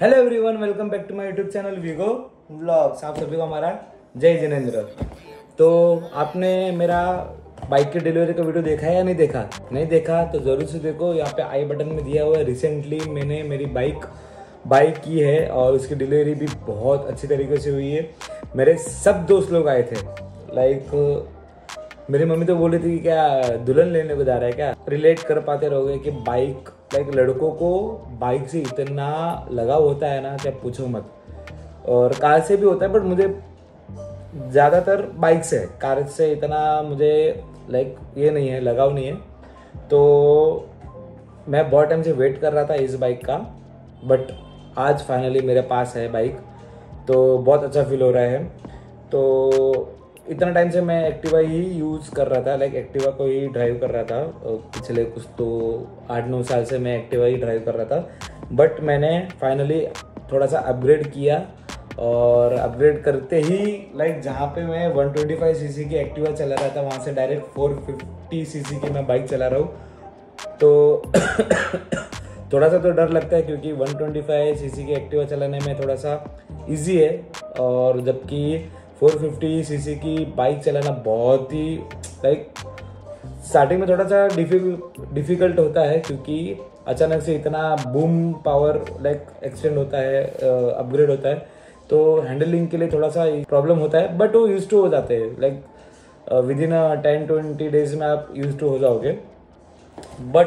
Hello everyone welcome back to my YouTube channel Vigo vlogs आप सभी को हमारा जय जिनेन्द्र। तो आपने मेरा बाइक की डिलीवरी का वीडियो देखा है या नहीं देखा? नहीं देखा तो ज़रूर से देखो। यहाँ पे आई बटन में दिया हुआ है। रिसेंटली मैंने मेरी बाइक बाइक की है और उसकी डिलीवरी भी बहुत अच्छी तरीके से हुई है। मेरे सब दोस्त लोग आए थे। लाइक मेरी मम्मी तो बोल रही थी कि क्या दुल्हन लेने को जा रहा है क्या? रिलेट कर पाते रहोगे कि बाइक लाइक लड़कों को बाइक से इतना लगाव होता है ना क्या पूछो मत। और कार से भी होता है बट मुझे ज़्यादातर बाइक से कार से इतना मुझे लाइक ये नहीं है, लगाव नहीं है। तो मैं बहुत टाइम से वेट कर रहा था इस बाइक का बट आज फाइनली मेरे पास है बाइक तो बहुत अच्छा फील हो रहा है। तो इतना टाइम से मैं एक्टिवा ही यूज़ कर रहा था लाइक एक्टिवा को ही ड्राइव कर रहा था। पिछले कुछ तो आठ नौ साल से मैं एक्टिवा ही ड्राइव कर रहा था। बट मैंने फाइनली थोड़ा सा अपग्रेड किया और अपग्रेड करते ही लाइक जहाँ पे मैं 125 सीसी की एक्टिवा चला रहा था, वहाँ से डायरेक्ट 450 सीसी की मैं बाइक चला रहा हूँ। तो थोड़ा सा तो डर लगता है क्योंकि 125 सीसी की एक्टिवा चलाने में थोड़ा सा इजी है और जबकि 450 सीसी की बाइक चलाना बहुत ही लाइक स्टार्टिंग में थोड़ा सा डिफ़िकल्ट होता है क्योंकि अचानक से इतना बूम पावर लाइक एक्सटेंड होता है अपग्रेड होता है तो हैंडलिंग के लिए थोड़ा सा प्रॉब्लम होता है बट वो यूज़ टू हो जाते हैं। Like within ten twenty days में आप यूज़ टू हो जाओगे। बट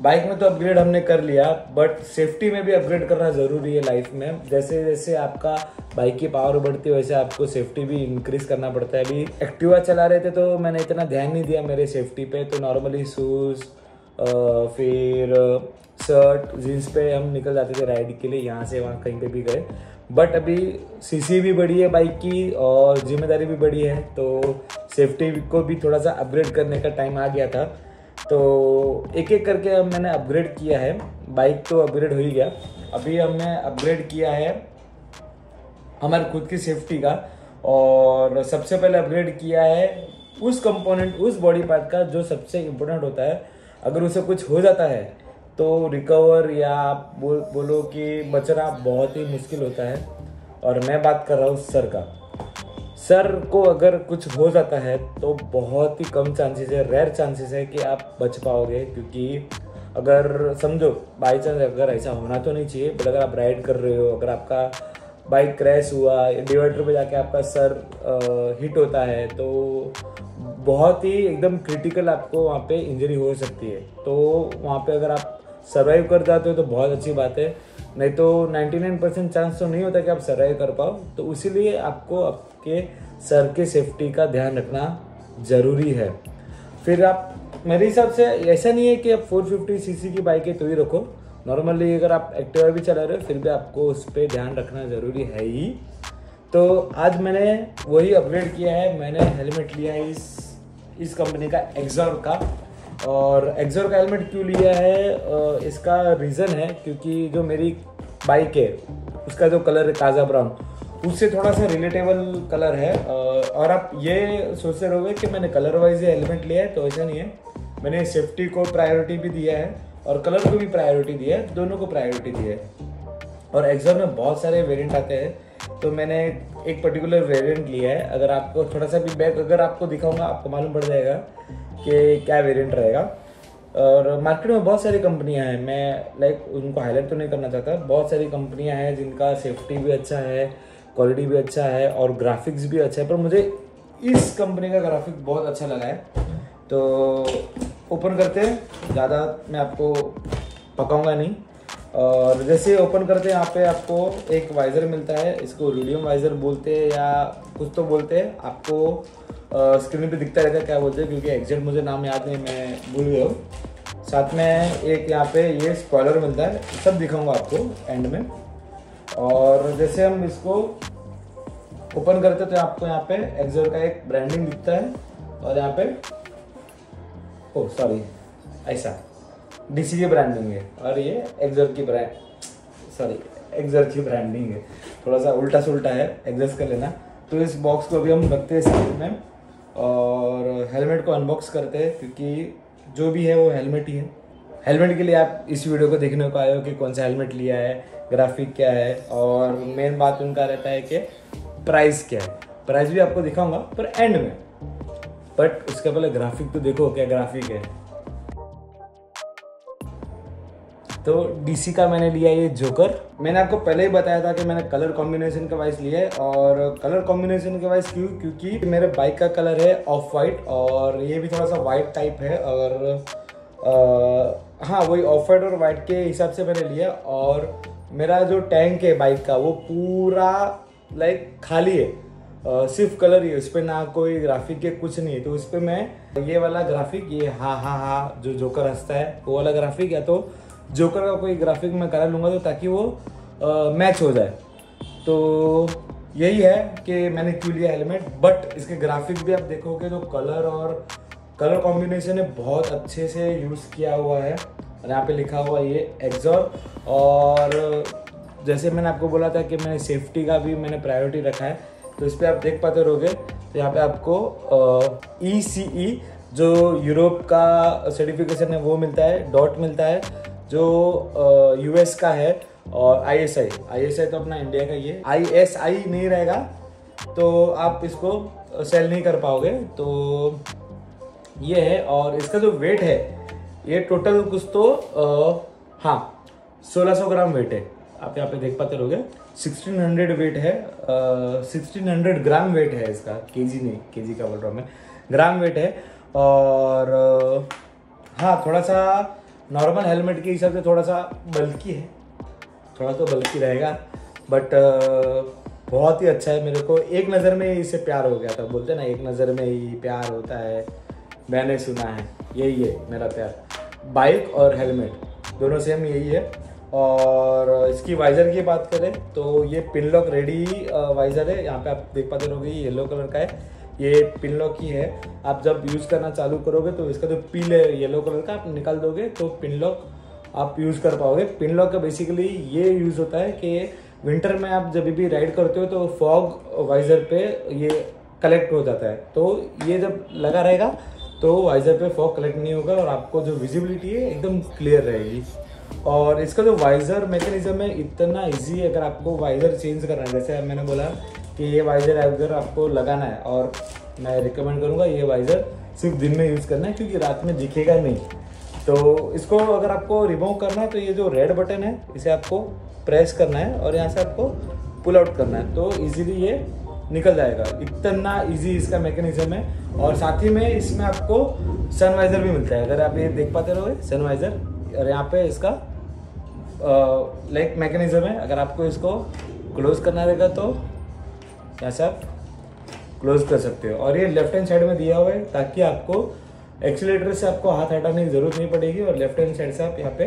बाइक में तो अपग्रेड हमने कर लिया बट सेफ्टी में भी अपग्रेड करना ज़रूरी है लाइफ में। जैसे जैसे आपका बाइक की पावर बढ़ती है, वैसे आपको सेफ्टी भी इंक्रीज करना पड़ता है। अभी एक्टिवा चला रहे थे तो मैंने इतना ध्यान नहीं दिया मेरे सेफ्टी पे। तो नॉर्मली शूज़ फिर शर्ट जीन्स पे हम निकल जाते थे राइड के लिए। यहाँ से वहाँ कहीं पे भी गए। बट अभी सीसी भी बढ़ी है बाइक की और ज़िम्मेदारी भी बढ़ी है। तो सेफ्टी को भी थोड़ा सा अपग्रेड करने का टाइम आ गया था। तो एक एक करके अब मैंने अपग्रेड किया है। बाइक तो अपग्रेड हो ही गया। अभी हमने अपग्रेड किया है हमारे खुद की सेफ्टी का और सबसे पहले अपग्रेड किया है उस कंपोनेंट उस बॉडी पार्ट का जो सबसे इम्पोर्टेंट होता है। अगर उसे कुछ हो जाता है तो रिकवर या आप बोल, बोलो कि बचना बहुत ही मुश्किल होता है। और मैं बात कर रहा हूँ सर का। सर को अगर कुछ हो जाता है तो बहुत ही कम चांसेस है रेयर चांसेस है कि आप बच पाओगे। क्योंकि अगर समझो बाई चांस अगर ऐसा होना तो नहीं चाहिए बट अगर आप राइड कर रहे हो अगर आपका बाइक क्रैश हुआ डिवाइडर पे जाके आपका सर आ, हिट होता है तो बहुत ही एकदम क्रिटिकल आपको वहाँ पे इंजरी हो सकती है। तो वहाँ पे अगर आप सर्वाइव कर जाते हो तो बहुत अच्छी बात है। नहीं तो 99 परसेंट चांस तो नहीं होता कि आप सर्वाइव कर पाओ। तो इसीलिए आपको आपके सर के सेफ्टी का ध्यान रखना ज़रूरी है। फिर आप, मेरे हिसाब से ऐसा नहीं है कि आप 450 सीसी की बाइक है तो ही रखो। नॉर्मली अगर आप एक्टिवा भी चला रहे हो, फिर भी आपको उस पर ध्यान रखना ज़रूरी है ही। तो आज मैंने वही अपग्रेड किया है। मैंने हेलमेट लिया है इस इस कंपनी का एग्जॉर का। और एक्जोर का हेलमेट क्यों लिया है? इसका रीज़न है क्योंकि जो मेरी बाइक है, उसका जो कलर है ताज़ा ब्राउन उससे थोड़ा सा रिलेटेबल कलर है। और आप ये सोचते रहोगे कि मैंने कलर वाइज हेलमेट लिया है तो ऐसा नहीं है। मैंने सेफ्टी को प्रायोरिटी भी दिया है और कलर को भी प्रायोरिटी दिया है, दोनों को प्रायोरिटी दी है। और एक्जोर में बहुत सारे वेरिएंट आते हैं तो मैंने एक पर्टिकुलर वेरिएंट लिया है। अगर आपको थोड़ा सा भी बैक अगर आपको दिखाऊँगा, आपको मालूम पड़ जाएगा कि क्या वेरिएंट रहेगा। और मार्केट में बहुत सारी कंपनियाँ हैं। मैं लाइक उनको हाईलाइट तो नहीं करना चाहता। बहुत सारी कंपनियाँ हैं जिनका सेफ्टी भी अच्छा है क्वालिटी भी अच्छा है और ग्राफिक्स भी अच्छा है, पर मुझे इस कंपनी का ग्राफिक बहुत अच्छा लगा है। तो ओपन करते हैं, ज़्यादा मैं आपको पकाऊँगा नहीं। और जैसे ओपन करते हैं, यहाँ पे आपको एक वाइज़र मिलता है, इसको रेडियम वाइज़र बोलते हैं या कुछ तो बोलते हैं। आपको स्क्रीन पे दिखता रहेगा क्या बोलते हैं, क्योंकि एग्जैक्ट मुझे नाम याद नहीं, मैं भूल गया हूँ। साथ में एक यहाँ पे ये स्पॉयलर मिलता है, सब दिखाऊँगा आपको एंड में। और जैसे हम इसको ओपन करते तो आपको यहाँ पे एक्जर का एक ब्रांडिंग दिखता है और यहाँ पे ओ सॉरी ऐसा। डीसी की ब्रांडिंग है और ये एक्जर की ब्रांड सॉरी एक्जर की ब्रांडिंग है। थोड़ा सा उल्टा सुल्टा है एडजस्ट कर लेना। तो इस बॉक्स को अभी हम रखते हैं साइड में और हेलमेट को अनबॉक्स करते हैं क्योंकि जो भी है वो हेलमेट ही है। हेलमेट के लिए आप इस वीडियो को देखने को आए हो कि कौन सा हेलमेट लिया है ग्राफिक क्या है और मेन बात उनका रहता है कि प्राइस क्या है? प्राइस भी आपको दिखाऊँगा पर एंड में। बट उसके पहले ग्राफिक तो देखो क्या ग्राफिक है। तो डीसी का मैंने लिया ये जोकर मैंने आपको पहले ही बताया था कि मैंने कलर कॉम्बिनेशन के वाइज लिया है और कलर कॉम्बिनेशन के वाइज क्यों? क्योंकि मेरे बाइक का कलर है ऑफ़ वाइट और ये भी थोड़ा सा वाइट टाइप है और आ, हाँ वही ऑफ़ वाइट और वाइट के हिसाब से मैंने लिया और मेरा जो टैंक है बाइक का वो पूरा लाइक खाली है। Uh, सिर्फ़ कलर ही है उस पर ना कोई ग्राफिक के कुछ नहीं है। तो उस पर मैं ये वाला ग्राफिक ये हा हा हा जो जोकर हंसता है वो वाला ग्राफिक या तो जोकर का कोई ग्राफिक मैं करा लूँगा तो ताकि वो मैच हो जाए। तो यही है कि मैंने क्यों लिया हेलमेट बट इसके ग्राफिक भी आप देखोगे तो कलर और कलर कॉम्बिनेशन है बहुत अच्छे से यूज़ किया हुआ है। और यहाँ पे लिखा हुआ ये एग्जॉर और जैसे मैंने आपको बोला था कि मैंने सेफ्टी का भी मैंने प्रायोरिटी रखा है तो इस पर आप देख पाते रहोगे तो यहाँ पे आपको ई सी ई जो यूरोप का सर्टिफिकेशन है वो मिलता है डॉट मिलता है जो यूएस का है और I S I I S I तो अपना इंडिया का ये आई एस आई नहीं रहेगा तो आप इसको सेल नहीं कर पाओगे तो ये है और इसका जो वेट है ये टोटल कुछ तो आ, हाँ 1600 ग्राम वेट है। आप यहाँ पे देख पाते रहोगे। 1600 वेट है सिक्सटीन हंड्रेड ग्राम वेट है इसका केजी नहीं केजी का बोल रहा हूँ मैं। ग्राम वेट है और uh, हाँ थोड़ा सा नॉर्मल हेलमेट के हिसाब से थोड़ा सा बल्कि है। थोड़ा तो बल्कि रहेगा बट uh, बहुत ही अच्छा है मेरे को। एक नज़र में इसे प्यार हो गया था बोलते ना एक नज़र में ही प्यार होता है। मैंने सुना है यही है मेरा प्यार। बाइक और हेलमेट दोनों सेम यही है। और इसकी वाइज़र की बात करें तो ये पिन लॉक रेडी वाइज़र है। यहाँ पे आप देख पाते रहोगे ये येलो कलर का है। ये पिन लॉक ही है। आप जब यूज़ करना चालू करोगे तो इसका जो तो पिल है येलो कलर का, आप निकाल दोगे तो पिन लॉक आप यूज़ कर पाओगे। पिन लॉक का बेसिकली ये यूज़ होता है कि विंटर में आप जब भी राइड करते हो तो फॉग वाइजर पे ये कलेक्ट हो जाता है। तो ये जब लगा रहेगा तो वाइजर पे फॉग कलेक्ट नहीं होगा और आपको जो विजिबिलिटी है, एकदम क्लियर रहेगी। और इसका जो वाइजर मैकेनिज्म है, इतना इजी है, अगर आपको वाइजर चेंज करना है, जैसे मैंने बोला कि ये वाइज़र अगर आपको लगाना है, और मैं रिकमेंड करूँगा ये वाइज़र सिर्फ़ दिन में यूज़ करना है, क्योंकि रात में दिखेगा नहीं। तो इसको अगर आपको रिमूव करना है तो ये जो रेड बटन है, इसे आपको प्रेस करना है, और यहाँ से आपको पुल आउट करना है। तो इजीली ये निकल जाएगा। इतना इजी इसका मैकेनिज्म है, और साथ ही में इसमें आपको सनवाइज़र भी मिलता है। अगर आप ये देख पाते रहोगे सनवाइज़र और यहाँ पे इसका लाइक मैकेनिज्म है। अगर आपको इसको क्लोज करना रहेगा तो यहाँ से आप क्लोज कर सकते हो। और ये लेफ़्ट हैंड साइड में दिया हुआ है ताकि आपको एक्सीटर से आपको हाथ हटाने की ज़रूरत नहीं पड़ेगी और लेफ़्ट हैंड साइड से आप यहाँ पे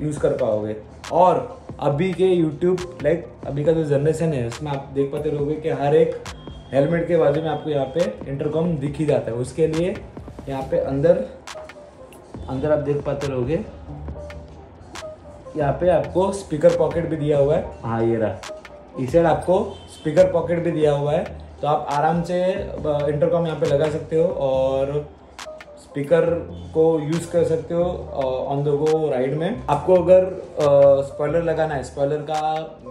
यूज़ कर पाओगे। और अभी के यूट्यूब लाइक अभी का जो जनरेशन है, उसमें आप देख पाते रहोगे कि हर एक हेलमेट के बाजू में आपको यहाँ पे इंटरकॉम दिख ही जाता है। उसके लिए यहाँ पे अंदर अंदर आप देख पाते रहोगे। यहाँ पे आपको स्पीकर पॉकेट भी दिया हुआ है। हाँ ये रहा। इस साइड आपको स्पीकर पॉकेट भी दिया हुआ है। तो आप आराम से इंटरकॉम यहाँ पे लगा सकते हो और स्पीकर को यूज़ कर सकते हो ऑन द गो राइड में। आपको अगर स्पॉयलर लगाना है स्पॉयलर का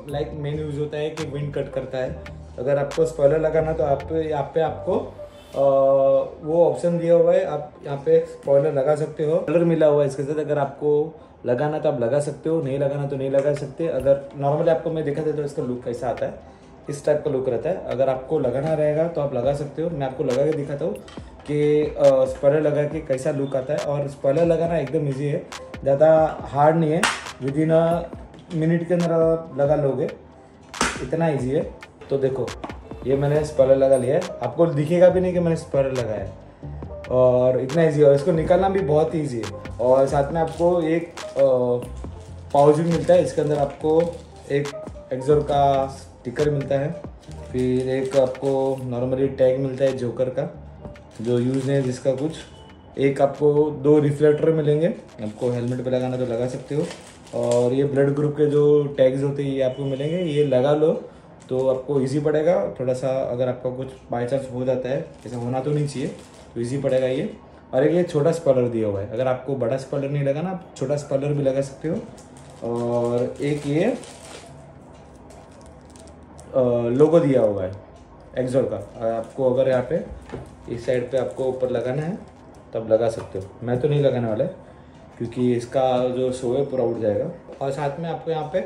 लाइक मेन यूज़ होता है कि विंड कट करता है। अगर आपको स्पॉयलर लगाना है तो आप यहाँ पे आपको वो ऑप्शन दिया हुआ है। आप यहाँ पे स्पॉयलर लगा सकते हो। कलर मिला हुआ है इसके साथ। अगर आपको लगाना तो आप लगा सकते हो, नहीं लगाना तो नहीं लगा सकते। अगर नॉर्मली आपको मैं दिखा देता तो इसका लुक कैसा आता है। इस टाइप का लुक रहता है। अगर आपको लगाना रहेगा तो आप लगा सकते हो। मैं आपको लगा के दिखाता हूँ कि स्पॉलर लगा के कैसा लुक आता है। और स्पॉलर लगाना एकदम ईजी है। ज़्यादा हार्ड नहीं है। विद इन अ मिनट के अंदर लगा लोगे। इतना ईजी है। तो देखो। ये मैंने स्पॉलर लगा लिया है। आपको दिखेगा भी नहीं कि मैंने स्पॉलर लगाया है। और इतना ईजी है। और इसको निकालना भी बहुत ईजी है। और साथ में आपको एक पाउच भी मिलता है। इसके अंदर आपको एक एक्जोर का स्टिकर मिलता है। फिर एक आपको नॉर्मली टैग मिलता है जोकर का, जो यूज़ है जिसका कुछ। एक आपको दो रिफ्लेक्टर मिलेंगे। आपको हेलमेट पे लगाना तो लगा सकते हो। और ये ब्लड ग्रुप के जो टैग्स होते हैं, ये आपको मिलेंगे। ये लगा लो। तो आपको इजी पड़ेगा। थोड़ा सा अगर आपका कुछ बाई चांस हो जाता है, ऐसा होना तो नहीं चाहिए तो ईजी पड़ेगा ये। और एक ये छोटा स्पॉलर दिया हुआ है। अगर आपको बड़ा स्पॉलर नहीं लगा ना, आप छोटा स्पॉलर भी लगा सकते हो। और एक ये लोगो दिया हुआ है एक्सोर का। आपको अगर यहाँ पे, इस साइड पे आपको ऊपर लगाना है तब लगा सकते हो। मैं तो नहीं लगाने वाला क्योंकि इसका जो शो है, पूरा उड़ जाएगा। और साथ में आपको यहाँ पे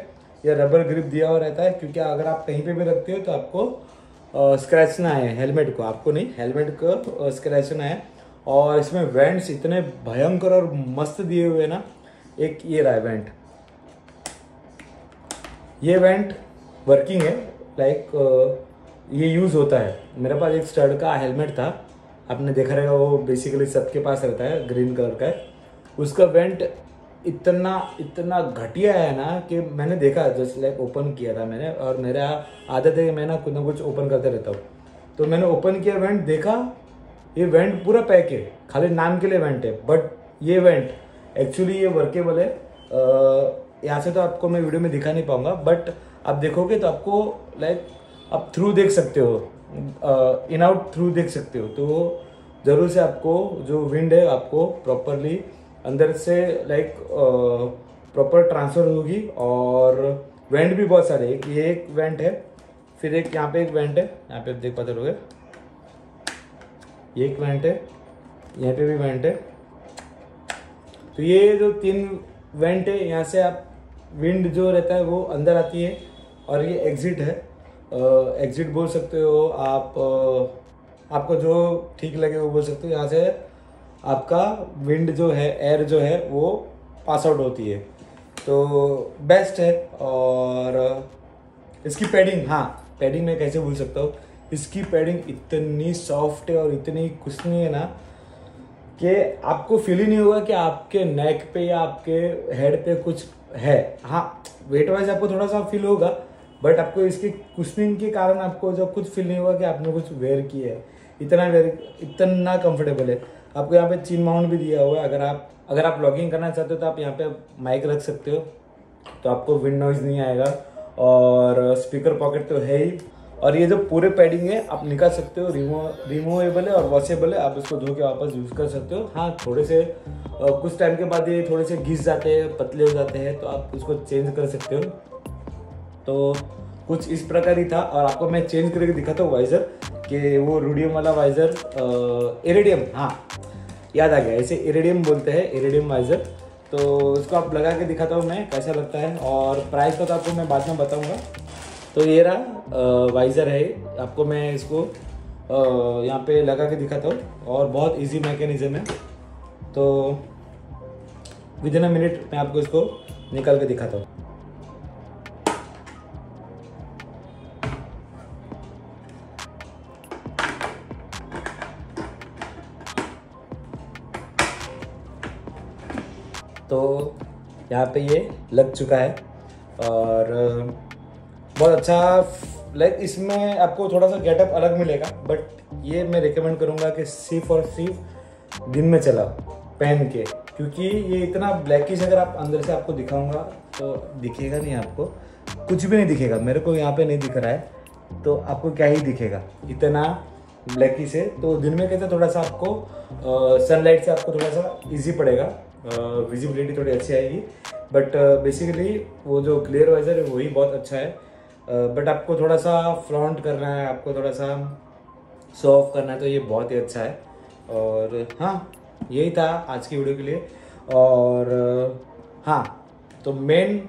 ये रबर ग्रिप दिया हुआ रहता है, क्योंकि अगर आप कहीं पे भी रखते हो तो आपको स्क्रैच ना आए हेलमेट को। आपको नहीं हेलमेट को स्क्रैच ना आए। और इसमें वेंट्स इतने भयंकर और मस्त दिए हुए ना, एक ये रहा है वेंट ये वेंट वर्किंग है लाइक ये यूज़ होता है। मेरे पास एक स्टड का हेलमेट था। आपने देखा रहेगा, वो बेसिकली सबके पास रहता है ग्रीन कलर का है। उसका वेंट इतना इतना घटिया है ना कि मैंने देखा जस्ट लाइक ओपन किया था मैंने, और मेरा आदत है कि मैं ना कुछ ना कुछ ओपन करते रहता हूँ। तो मैंने ओपन किया वेंट देखा, ये वेंट पूरा पैक है, खाली नाम के लिए वेंट है बट ये वेंट एक्चुअली ये वर्केबल है। यहाँ से तो आपको मैं वीडियो में दिखा नहीं पाऊँगा बट आप देखोगे तो आपको लाइक आप थ्रू देख सकते हो। इन आउट थ्रू देख सकते हो। तो ज़रूर से आपको, जो विंड है, आपको प्रॉपरली अंदर से लाइक प्रॉपर ट्रांसफ़र होगी और वेंट भी बहुत सारे एक ये एक वेंट है, फिर एक यहाँ पे एक वेंट है, यहाँ पे आप देख पाते ये एक वेंट है, यहाँ पे भी वेंट है। तो ये जो तीन वेंट है, यहाँ से आप विंड जो रहता है वो अंदर आती है और ये एग्जिट है। एग्जिट बोल सकते हो आप आपको जो ठीक लगे वो बोल सकते हो। यहाँ से आपका विंड जो है एयर जो है, वो पास आउट होती है। तो बेस्ट है और इसकी पैडिंग हाँ पैडिंग मैं कैसे भूल सकता हूँ? इसकी पैडिंग इतनी सॉफ्ट है और इतनी कुछ नहीं है ना कि आपको फील ही नहीं होगा कि आपके नेक पे या आपके हेड पे कुछ है। हाँ वेट वाइज आपको थोड़ा सा फील होगा बट आपको इसकी कुशनिंग के कारण आपको जब कुछ फील नहीं होगा कि आपने कुछ वेयर किया है। इतना वेयर इतना कंफर्टेबल है। आपको यहाँ पे चीन माउंट भी दिया हुआ है। अगर आप अगर आप लॉगिंग करना चाहते हो तो आप यहाँ पे माइक रख सकते हो। तो आपको विंड नॉइज़ नहीं आएगा। और स्पीकर पॉकेट तो है ही। और ये जो पूरे पैडिंग है, आप निकाल सकते हो। रिमो रिमूवेबल है और वॉशेबल है। आप इसको धो के वापस यूज़ कर सकते हो। हाँ थोड़े से कुछ टाइम के बाद ये थोड़े से घिस जाते हैं, पतले हो जाते हैं तो आप उसको चेंज कर सकते हो। तो कुछ इस प्रकार ही था। और आपको मैं चेंज करके दिखाता हूँ वाइजर कि वो रूडियम वाला वाइजर इरेडियम हाँ। याद आ गया ऐसे इरेडियम बोलते हैं इरेडियम वाइजर तो उसको आप लगा के दिखाता हूँ मैं, कैसा लगता है, और प्राइस का तो आपको मैं बाद में बताऊँगा। तो ये रहा वाइज़र है आपको मैं इसको यहाँ पे लगा के दिखाता हूँ, और बहुत इजी मैकेनिज्म है। तो विद इन अ मिनट मैं आपको इसको निकाल के दिखाता हूँ। तो यहाँ पे ये लग चुका है और बहुत अच्छा लाइक इसमें आपको थोड़ा सा गेटअप अलग मिलेगा बट ये मैं रिकमेंड करूँगा कि सिर्फ़ और सिर्फ़ दिन में चलाओ, पहन के, क्योंकि ये इतना ब्लैकिश अगर आप अंदर से आपको दिखाऊँगा तो दिखेगा नहीं आपको, कुछ भी नहीं दिखेगा, मेरे को यहाँ पे नहीं दिख रहा है तो आपको क्या ही दिखेगा, इतना ब्लैकिश है तो दिन में कहते थोड़ा सा आपको सनलाइट से आपको थोड़ा सा इजी पड़ेगा विजिबिलिटी थोड़ी अच्छी आएगी। बट बेसिकली वो जो क्लियर वाइजर है, वही बहुत अच्छा है। बट आपको थोड़ा सा फ्रंट करना है, आपको थोड़ा सा शो ऑफ़ करना है तो ये बहुत ही अच्छा है। और हाँ यही था आज की वीडियो के लिए। और हाँ तो मेन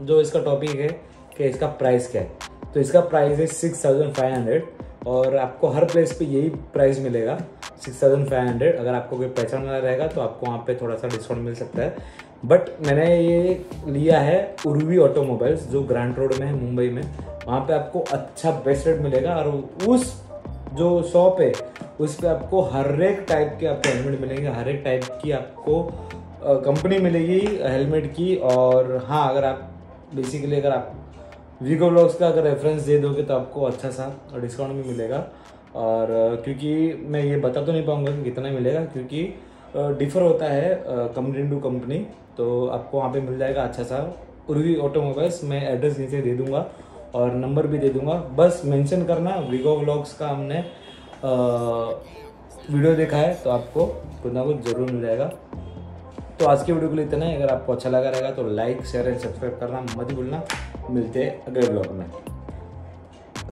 जो इसका टॉपिक है कि इसका प्राइस क्या है। तो इसका प्राइस है सिक्स थाउज़ेंड फाइव हंड्रेड और आपको हर प्लेस पे यही प्राइस मिलेगा। सिक्स थाउज़ेंड फाइव हंड्रेड अगर आपको कोई पहचान वाला रहेगा तो आपको वहाँ पे थोड़ा सा डिस्काउंट मिल सकता है। बट मैंने ये लिया है उर्वी ऑटोमोबाइल्स जो ग्रांड रोड में है, मुंबई में। वहाँ पे आपको अच्छा बेस्ट रेट मिलेगा और उस जो शॉप है, उस पर आपको हर एक टाइप के आपको हेलमेट मिलेंगे। हर एक टाइप की आपको कंपनी मिलेगी हेलमेट की। और हाँ अगर आप बेसिकली अगर आप वीगो ब्लॉग्स का अगर रेफरेंस दे दोगे तो आपको अच्छा सा डिस्काउंट भी मिलेगा। और क्योंकि मैं ये बता तो नहीं पाऊँगा कि कितना मिलेगा, क्योंकि डिफ़र होता है कंपनी टू कंपनी तो आपको वहाँ पे मिल जाएगा अच्छा सा उर्वी ऑटोमोबाइल्स मैं एड्रेस नीचे दे दूँगा और नंबर भी दे दूँगा। बस मेंशन करना वीगो व्लॉग्स का हमने वीडियो देखा है तो आपको कुछ ना कुछ ज़रूर मिल जाएगा। तो आज के वीडियो के लिए इतना ही। अगर आपको अच्छा लगा रहेगा तो लाइक शेयर एंड सब्सक्राइब करना मत भूलना। मिलते हैं अगले ब्लॉग में।